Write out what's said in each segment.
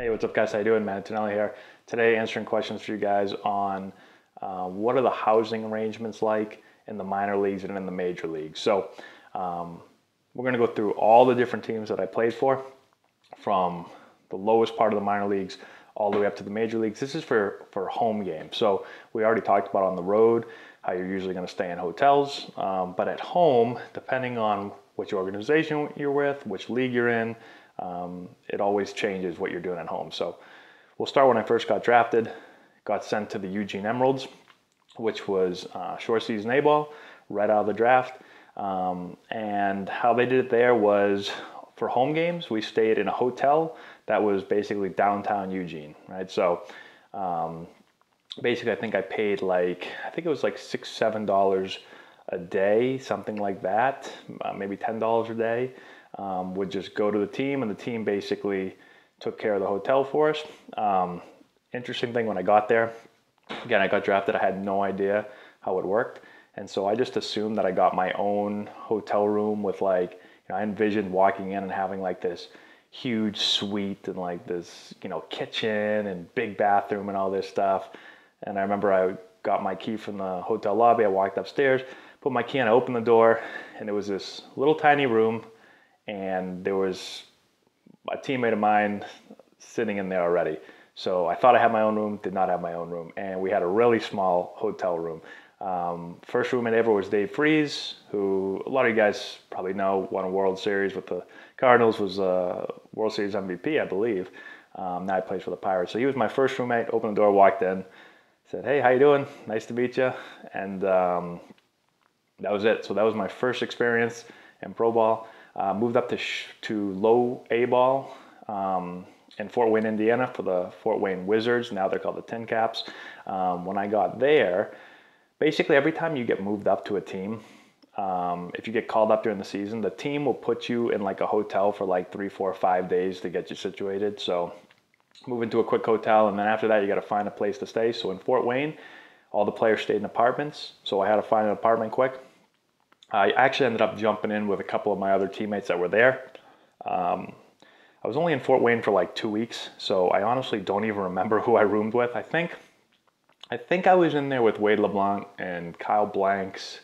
Hey, what's up, guys? How you doing? Matt Antonelli here. Today, answering questions for you guys on uh, what are the housing arrangements like in the minor leagues and in the major leagues. So, um, we're going to go through all the different teams that I played for, from the lowest part of the minor leagues all the way up to the major leagues. This is for for home games. So we already talked about on the road how you're usually going to stay in hotels, um, but at home, depending on which organization you're with, which league you're in, um, it always changes what you're doing at home. So we'll start when I first got drafted. Got sent to the Eugene Emeralds, which was uh, short season A ball right out of the draft. Um, and how they did it there was for home games, we stayed in a hotel that was basically downtown Eugene, right? So um, basically, I think I paid like, I think it was like six, seven dollars a day, something like that, uh, maybe ten dollars a day. Um, would just go to the team, and the team basically took care of the hotel for us. Um, interesting thing when I got there, again, I got drafted. I had no idea how it worked, and so I just assumed that I got my own hotel room with like know, I envisioned walking in and having like this huge suite and like this, you know, kitchen and big bathroom and all this stuff. And I remember I got my key from the hotel lobby. I walked upstairs, put my key in, I opened the door, and it was this little tiny room. And there was a teammate of mine sitting in there already. So I thought I had my own room, did not have my own room. And we had a really small hotel room. Um, first roommate ever was Dave Freese, who a lot of you guys probably know won a World Series with the Cardinals, was a World Series MVP, I believe. Um, now he plays for the Pirates. So he was my first roommate. Opened the door, walked in, said, "Hey, how you doing? Nice to meet you." And um, that was it. So that was my first experience in pro ball. Uh, moved up to to low A ball um, in Fort Wayne, Indiana, for the Fort Wayne Wizards. Now they're called the Tin Caps. Um, when I got there basically every time you get moved up to a team, um, if you get called up during the season, the team will put you in like a hotel for like three, four, five days to get you situated. So move into a quick hotel, and then after that, you got to find a place to stay. So in Fort Wayne, all the players stayed in apartments. So I had to find an apartment quick. I actually ended up jumping in with a couple of my other teammates that were there. Um, I was only in Fort Wayne for like two weeks, so I honestly don't even remember who I roomed with. I think I think I was in there with Wade LeBlanc and Kyle Blanks,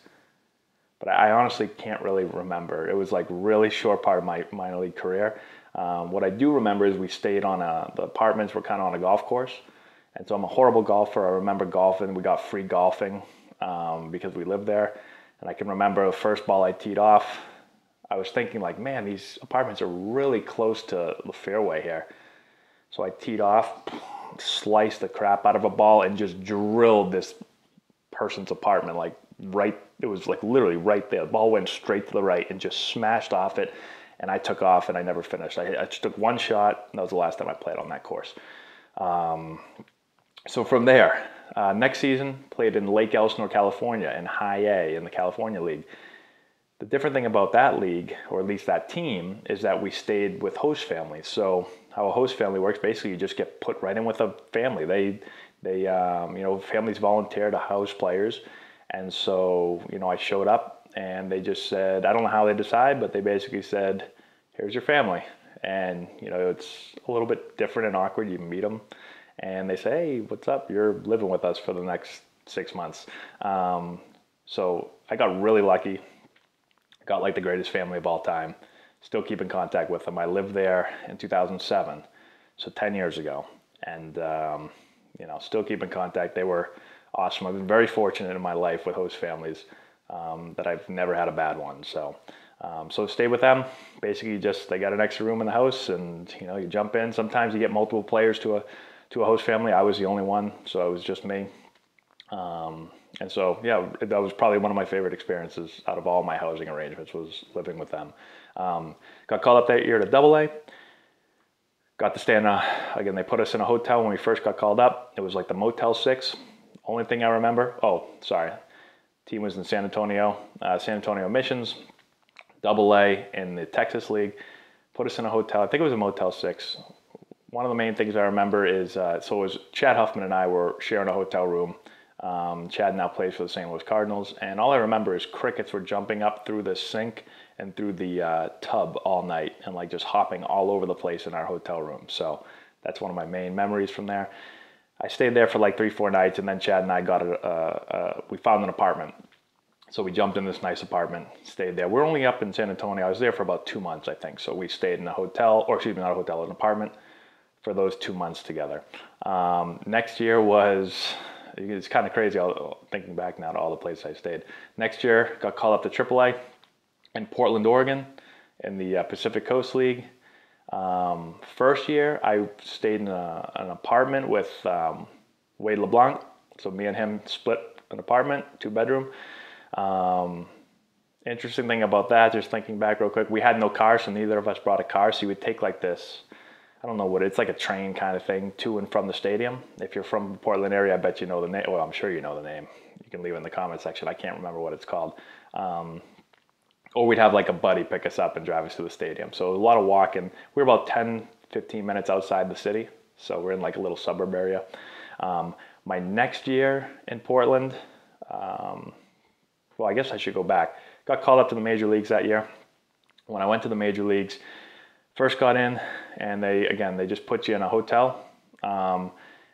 but I honestly can't really remember. It was like really short part of my minor league career. Um, what I do remember is we stayed on a, the apartments were kind of on a golf course. And so I'm a horrible golfer. I remember golfing. We got free golfing um, because we lived there. And I can remember the first ball I teed off. I was thinking like, man, these apartments are really close to the fairway here. So I teed off, sliced the crap out of a ball and just drilled this person's apartment like right it was like literally right there the ball went straight to the right and just smashed off it and i took off and i never finished i, I just took one shot and that was the last time i played on that course um, so from there uh, next season played in lake elsinore california in high a in the california league the different thing about that league or at least that team is that we stayed with host families so how a host family works. Basically, you just get put right in with a family. They, they, um, you know, families volunteer to house players, and so you know, I showed up, and they just said, I don't know how they decide, but they basically said, "Here's your family," and you know, it's a little bit different and awkward. You meet them, and they say, "Hey, what's up? You're living with us for the next six months." Um, so I got really lucky. Got like the greatest family of all time still keep in contact with them. I lived there in 2007, so 10 years ago, and um, you know, still keep in contact. They were awesome. I've been very fortunate in my life with host families um, that I've never had a bad one. So, um, so stay with them. Basically, just they got an extra room in the house, and you know, you jump in. Sometimes you get multiple players to a to a host family. I was the only one, so it was just me. Um, and so, yeah, that was probably one of my favorite experiences out of all my housing arrangements was living with them. Um, got called up that year to Double A. Got to stay in a, again, they put us in a hotel when we first got called up. It was like the Motel 6. Only thing I remember, oh, sorry. Team was in San Antonio, uh, San Antonio Missions, Double A in the Texas League. Put us in a hotel. I think it was a Motel 6. One of the main things I remember is, uh, so it was Chad Huffman and I were sharing a hotel room. Um, Chad now plays for the St. Louis Cardinals, and all I remember is crickets were jumping up through the sink and through the uh, tub all night and like just hopping all over the place in our hotel room. So that's one of my main memories from there. I stayed there for like three, four nights, and then Chad and I got a, a, a we found an apartment. So we jumped in this nice apartment, stayed there. We're only up in San Antonio. I was there for about two months, I think. So we stayed in a hotel, or excuse me, not a hotel, an apartment for those two months together. Um, next year was it's kind of crazy thinking back now to all the places I stayed. Next year, got called up to AAA in Portland, Oregon, in the uh, Pacific Coast League. Um, first year, I stayed in a, an apartment with um, Wade LeBlanc. So me and him split an apartment, two bedroom. Um, interesting thing about that, just thinking back real quick, we had no car, so neither of us brought a car. So you would take like this I don't know what it's like a train kind of thing to and from the stadium. If you're from the Portland area, I bet you know the name. Well, I'm sure you know the name. You can leave in the comment section. I can't remember what it's called. Um, or we'd have like a buddy pick us up and drive us to the stadium. So a lot of walking. We are about 10, 15 minutes outside the city. So we're in like a little suburb area. Um, my next year in Portland, um, well, I guess I should go back. Got called up to the major leagues that year. When I went to the major leagues, first got in, and they again they just put you in a hotel. Um,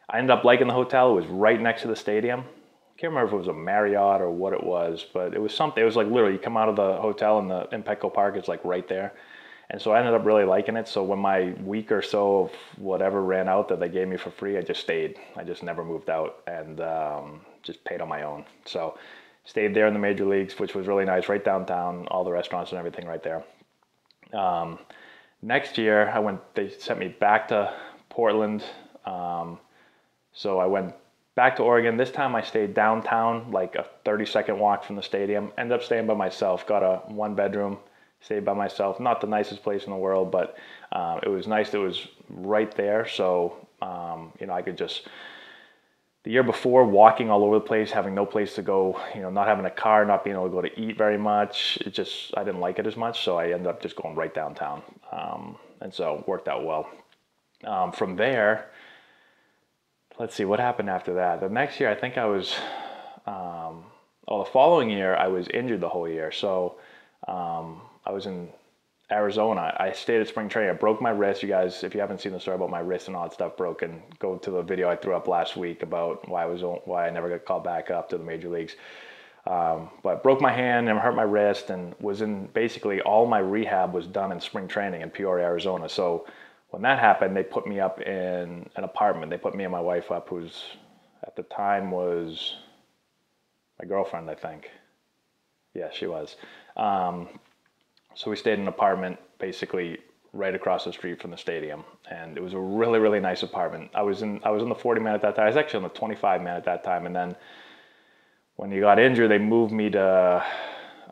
I ended up liking the hotel. It was right next to the stadium. I can't remember if it was a Marriott or what it was, but it was something. It was like literally you come out of the hotel and the in Petco Park is like right there. And so I ended up really liking it. So when my week or so of whatever ran out that they gave me for free, I just stayed. I just never moved out and um, just paid on my own. So stayed there in the major leagues, which was really nice, right downtown, all the restaurants and everything right there. Um, next year I went, they sent me back to Portland. Um, so I went back to Oregon. This time I stayed downtown, like a 30 second walk from the stadium. Ended up staying by myself, got a one bedroom, stayed by myself. Not the nicest place in the world, but um, it was nice. It was right there. So, um, you know, I could just, the year before walking all over the place having no place to go you know not having a car not being able to go to eat very much it just i didn't like it as much so i ended up just going right downtown um, and so worked out well. Um, from there let's see what happened after that? The next year i think i was um, oh the following year i was injured the whole year so um, i was in Arizona. I stayed at spring training. I broke my wrist. You guys, if you haven't seen the story about my wrist and all that stuff broken, go to the video I threw up last week about why I was why I never got called back up to the major leagues. Um, but broke my hand and hurt my wrist and was in basically all my rehab was done in spring training in Peoria, Arizona. So when that happened, they put me up in an apartment. They put me and my wife up, who's at the time was my girlfriend, I think. Yeah, she was. Um, so we stayed in an apartment basically right across the street from the stadium, and it was a really really nice apartment. I was in I was in the 40 man at that time. I was actually on the 25 man at that time, and then when you got injured, they moved me to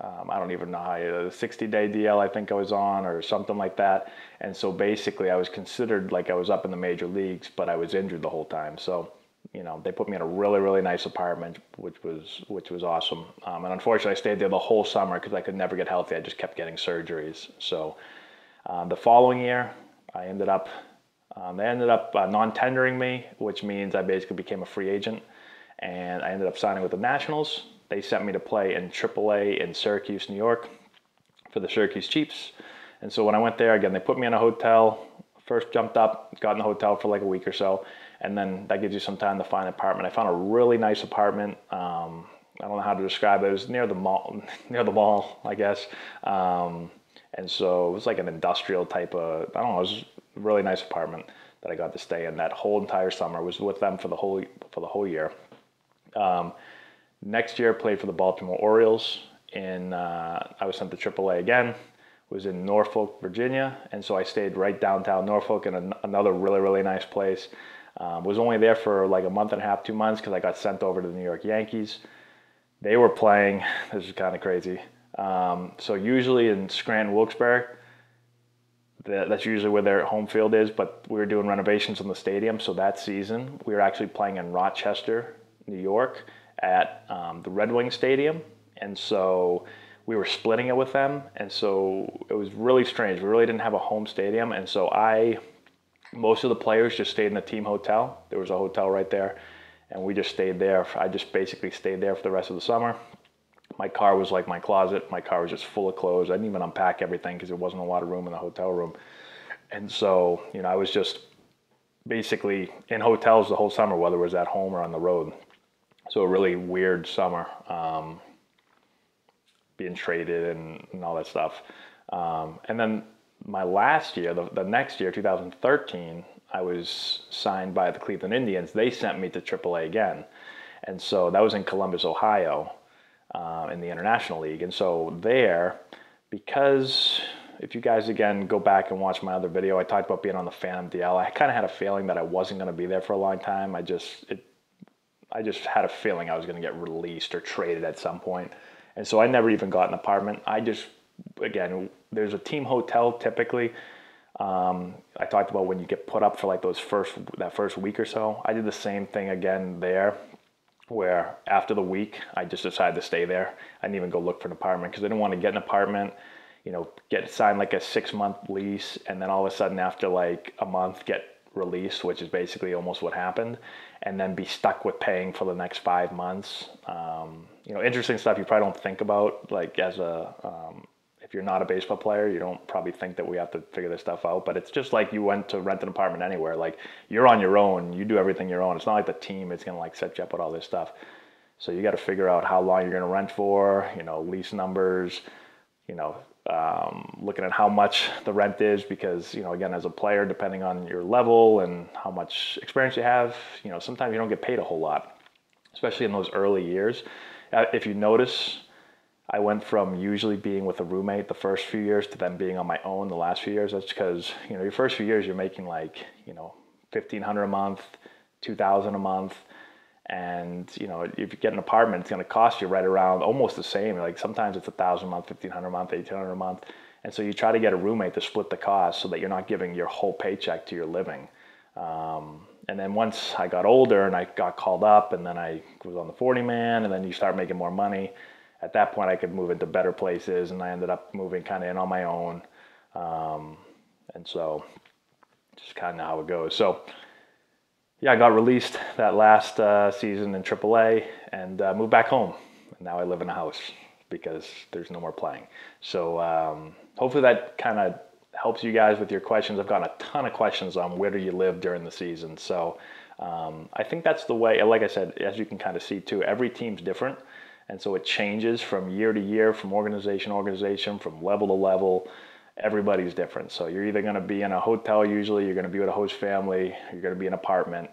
um, I don't even know how a 60 day DL I think I was on or something like that. And so basically, I was considered like I was up in the major leagues, but I was injured the whole time. So you know, they put me in a really, really nice apartment, which was which was awesome. Um, and unfortunately, I stayed there the whole summer because I could never get healthy. I just kept getting surgeries. So uh, the following year, I ended up um, they ended up uh, non-tendering me, which means I basically became a free agent, and I ended up signing with the Nationals. They sent me to play in AAA in Syracuse, New York, for the Syracuse Chiefs. And so when I went there again, they put me in a hotel. First jumped up, got in the hotel for like a week or so and then that gives you some time to find an apartment. I found a really nice apartment. Um, I don't know how to describe it. It was near the mall, near the mall, I guess. Um, and so it was like an industrial type of. I don't know. It was a really nice apartment that I got to stay in that whole entire summer. Was with them for the whole for the whole year. Um, next year, played for the Baltimore Orioles. In uh, I was sent to AAA again. Was in Norfolk, Virginia, and so I stayed right downtown Norfolk in an, another really really nice place. Um, was only there for like a month and a half, two months because I got sent over to the New York Yankees. They were playing. This is kind of crazy. Um, so usually in Scranton, Wilkes-Barre, that's usually where their home field is. But we were doing renovations on the stadium, so that season we were actually playing in Rochester, New York, at um, the Red Wing Stadium, and so we were splitting it with them, and so it was really strange. We really didn't have a home stadium, and so I most of the players just stayed in the team hotel. There was a hotel right there, and we just stayed there. I just basically stayed there for the rest of the summer. My car was like my closet. My car was just full of clothes. I didn't even unpack everything because there wasn't a lot of room in the hotel room. And so, you know, I was just basically in hotels the whole summer, whether it was at home or on the road. So a really weird summer, um, being traded and, and, all that stuff. Um, and then my last year, the, the next year, 2013, I was signed by the Cleveland Indians. They sent me to AAA again. And so that was in Columbus, Ohio, uh, in the International League. And so there, because if you guys again go back and watch my other video, I talked about being on the Phantom DL. I kind of had a feeling that I wasn't going to be there for a long time. I just it, I just had a feeling I was going to get released or traded at some point, and so I never even got an apartment. I just again, there's a team hotel typically. Um, I talked about when you get put up for like those first that first week or so. I did the same thing again there, where after the week I just decided to stay there. I didn't even go look for an apartment because I didn't want to get an apartment you know, get signed like a six month lease and then all of a sudden after like a month get released, which is basically almost what happened, and then be stuck with paying for the next five months. Um, you know, interesting stuff you probably don't think about like as a, um, if you're not a baseball player, you don't probably think that we have to figure this stuff out, but it's just like you went to rent an apartment anywhere. Like you're on your own, you do everything your own. It's not like the team is going to like set you up with all this stuff. So you got to figure out how long you're going to rent for, you know, lease numbers, you know, um, looking at how much the rent is because you know again as a player depending on your level and how much experience you have you know sometimes you don't get paid a whole lot especially in those early years uh, if you notice i went from usually being with a roommate the first few years to then being on my own the last few years. That's because you know your first few years you're making like you know 1500 a month 2000 a month and you know if you get an apartment it's going to cost you right around almost the same. Like sometimes it's a thousand a month 1500 a month 1800 a month and so you try to get a roommate to split the cost so that you're not giving your whole paycheck to your living. Um, and then once i got older and i got called up and then i was on the 40 man and then you start making more money at that point i could move into better places and i ended up moving kind of in on my own um, and so just kind of how it goes so yeah, I got released that last uh, season in AAA and uh, moved back home. And now I live in a house because there's no more playing. So um, hopefully that kind of helps you guys with your questions. I've gotten a ton of questions on where do you live during the season. So um, I think that's the way, like I said, as you can kind of see too, every team's different. And so it changes from year to year, from organization to organization, from level to level everybody's different. So you're either going to be in a hotel usually, you're going to be with a host family, you're going to be in an apartment.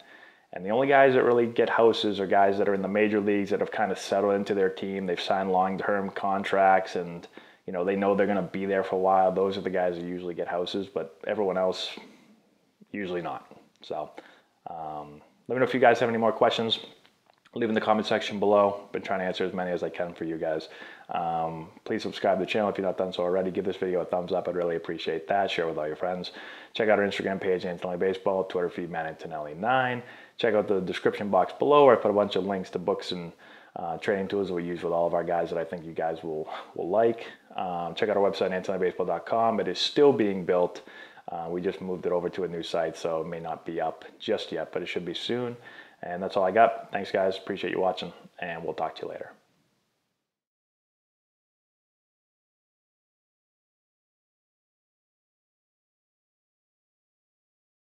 And the only guys that really get houses are guys that are in the major leagues that have kind of settled into their team. They've signed long-term contracts and you know they know they're going to be there for a while. Those are the guys that usually get houses, but everyone else usually not. So um, let me know if you guys have any more questions leave in the comment section below. Been trying to answer as many as I can for you guys. Um, please subscribe to the channel if you've not done so already. Give this video a thumbs up. I'd really appreciate that. Share with all your friends. Check out our Instagram page, Antonelli Baseball, Twitter feed, Matt Antonelli9. Check out the description box below where I put a bunch of links to books and uh, training tools that we use with all of our guys that I think you guys will, will like. Um, check out our website, AntonelliBaseball.com. It is still being built. Uh, we just moved it over to a new site, so it may not be up just yet, but it should be soon. And that's all I got. Thanks, guys. Appreciate you watching, and we'll talk to you later.